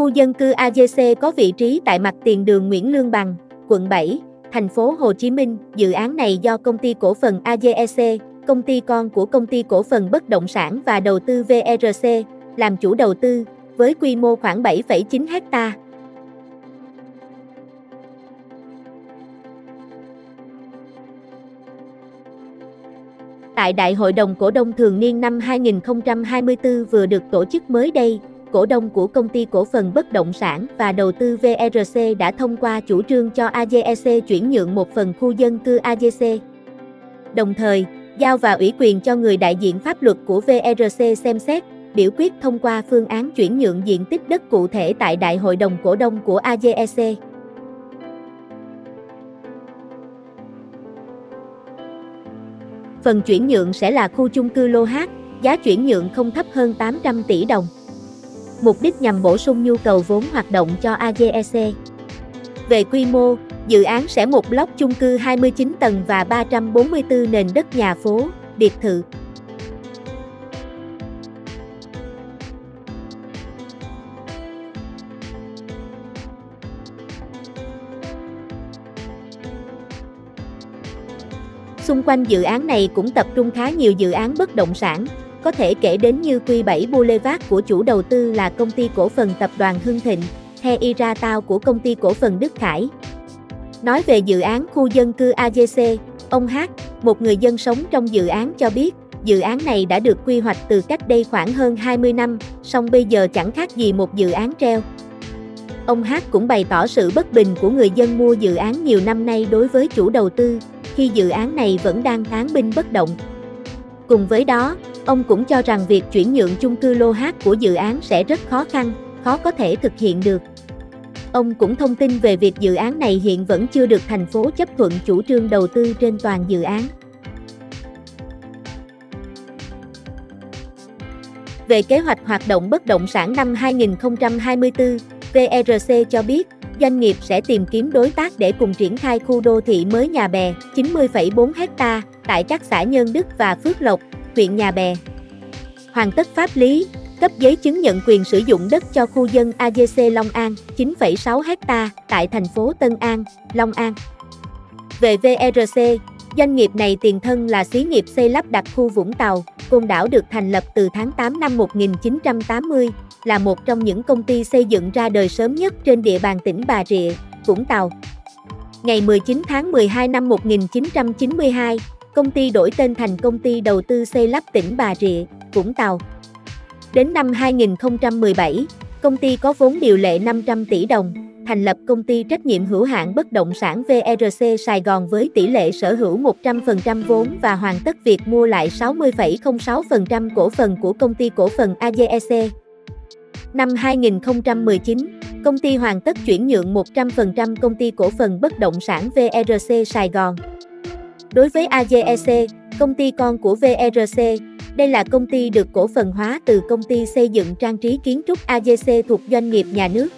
Khu dân cư AGC có vị trí tại mặt tiền đường Nguyễn Lương Bằng, quận 7, thành phố Hồ Chí Minh. Dự án này do công ty cổ phần AGEC, công ty con của công ty cổ phần bất động sản và đầu tư VRC, làm chủ đầu tư, với quy mô khoảng 7,9 hecta. Tại Đại hội đồng cổ đông thường niên năm 2024 vừa được tổ chức mới đây, cổ đông của công ty cổ phần bất động sản và đầu tư VRC đã thông qua chủ trương cho AGEC chuyển nhượng một phần khu dân cư AGC. Đồng thời, giao và ủy quyền cho người đại diện pháp luật của VRC xem xét, biểu quyết thông qua phương án chuyển nhượng diện tích đất cụ thể tại Đại hội đồng cổ đông của AGEC. Phần chuyển nhượng sẽ là khu chung cư Lô Hát, giá chuyển nhượng không thấp hơn 800 tỷ đồng. Mục đích nhằm bổ sung nhu cầu vốn hoạt động cho AGEC. Về quy mô, dự án sẽ một block chung cư 29 tầng và 344 nền đất nhà phố, biệt thự. Xung quanh dự án này cũng tập trung khá nhiều dự án bất động sản, có thể kể đến như Q7 Boulevard của chủ đầu tư là công ty cổ phần tập đoàn Hưng Thịnh, The Ira Tao của công ty cổ phần Đức Khải. Nói về dự án khu dân cư AGC, ông H, một người dân sống trong dự án cho biết, dự án này đã được quy hoạch từ cách đây khoảng hơn 20 năm, song bây giờ chẳng khác gì một dự án treo. Ông H cũng bày tỏ sự bất bình của người dân mua dự án nhiều năm nay đối với chủ đầu tư, khi dự án này vẫn đang án binh bất động. Cùng với đó, ông cũng cho rằng việc chuyển nhượng chung cư lô hát của dự án sẽ rất khó khăn, khó có thể thực hiện được. Ông cũng thông tin về việc dự án này hiện vẫn chưa được thành phố chấp thuận chủ trương đầu tư trên toàn dự án. Về kế hoạch hoạt động bất động sản năm 2024, VRC cho biết, doanh nghiệp sẽ tìm kiếm đối tác để cùng triển khai khu đô thị mới Nhà Bè, 90,4 ha, tại các xã Nhân Đức và Phước Lộc, huyện Nhà Bè. Hoàn tất pháp lý, cấp giấy chứng nhận quyền sử dụng đất cho khu dân AGC Long An, 9,6 ha, tại thành phố Tân An, Long An. Về VRC, doanh nghiệp này tiền thân là xí nghiệp xây lắp đặt khu Vũng Tàu, Côn Đảo được thành lập từ tháng 8 năm 1980, là một trong những công ty xây dựng ra đời sớm nhất trên địa bàn tỉnh Bà Rịa, Vũng Tàu. Ngày 19 tháng 12 năm 1992, công ty đổi tên thành công ty đầu tư xây lắp tỉnh Bà Rịa, Vũng Tàu. Đến năm 2017, công ty có vốn điều lệ 500 tỷ đồng, thành lập công ty trách nhiệm hữu hạn bất động sản VRC Sài Gòn với tỷ lệ sở hữu 100% vốn và hoàn tất việc mua lại 60,06% cổ phần của công ty cổ phần AGEC. Năm 2019, công ty hoàn tất chuyển nhượng 100% công ty cổ phần bất động sản VRC Sài Gòn. Đối với AGEC, công ty con của VRC, đây là công ty được cổ phần hóa từ công ty xây dựng trang trí kiến trúc AGC thuộc doanh nghiệp nhà nước.